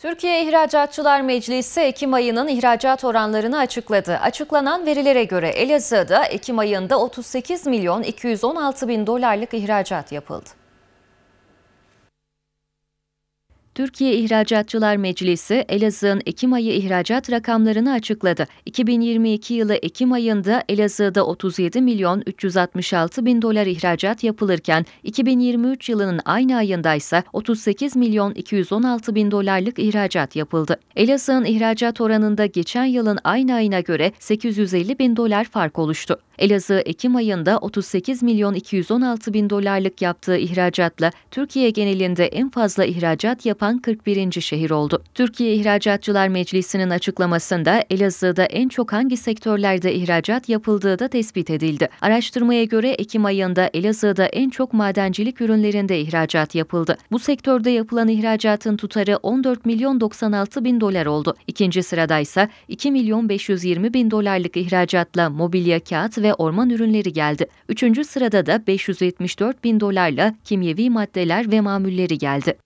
Türkiye İhracatçılar Meclisi Ekim ayının ihracat oranlarını açıkladı. Açıklanan verilere göre Elazığ'da Ekim ayında 38 milyon 216 bin dolarlık ihracat yapıldı. Türkiye İhracatçılar Meclisi Elazığ'ın Ekim ayı ihracat rakamlarını açıkladı. 2022 yılı Ekim ayında Elazığ'da 37 milyon 366 bin dolar ihracat yapılırken 2023 yılının aynı ayında ise 38 milyon 216 bin dolarlık ihracat yapıldı. Elazığ'ın ihracat oranında geçen yılın aynı ayına göre 850 bin dolar fark oluştu. Elazığ Ekim ayında 38 milyon 216 bin dolarlık yaptığı ihracatla Türkiye genelinde en fazla ihracat yapan 41. şehir oldu. Türkiye İhracatçılar Meclisi'nin açıklamasında Elazığ'da en çok hangi sektörlerde ihracat yapıldığı da tespit edildi. Araştırmaya göre Ekim ayında Elazığ'da en çok madencilik ürünlerinde ihracat yapıldı. Bu sektörde yapılan ihracatın tutarı 14 milyon 96 bin dolar oldu. İkinci sırada ise 2 milyon 520 bin dolarlık ihracatla mobilya, kağıt ve orman ürünleri geldi. Üçüncü sırada da 574 bin dolarla kimyevi maddeler ve mamulleri geldi.